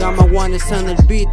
got my one that's on the beat.